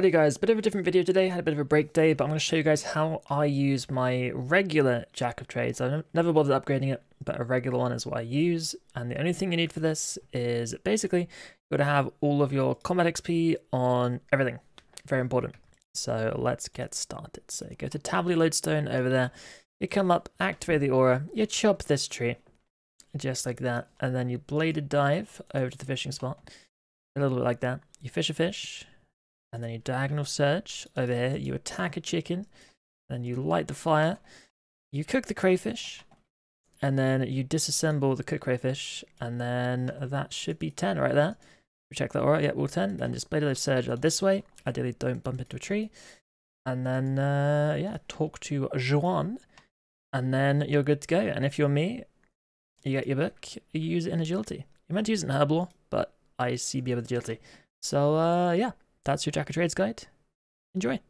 Alrighty guys, bit of a different video today, had a bit of a break day, but I'm going to show you guys how I use my regular Jack of Trades. I've never bothered upgrading it, but a regular one is what I use, and the only thing you need for this is basically you're going to have all of your combat XP on everything. Very important. So let's get started. So go to Taverley Lodestone over there, you come up, activate the aura, you chop this tree, just like that, and then you bladed dive over to the fishing spot, a little bit like that. You fish a fish, and then you diagonal surge over here. You attack a chicken, then you light the fire. You cook the crayfish, and then you disassemble the cooked crayfish, and then that should be 10 right there. Check that aura, yeah, all 10. Then just blade of surge this way. Ideally, don't bump into a tree. And then, uh, yeah, talk to Juan, and then you're good to go. And if you're me, you get your book, you use it in agility. You meant to use it in Herblore, but I CB with agility. So, uh, yeah, that's your Jack of Trades guide. Enjoy.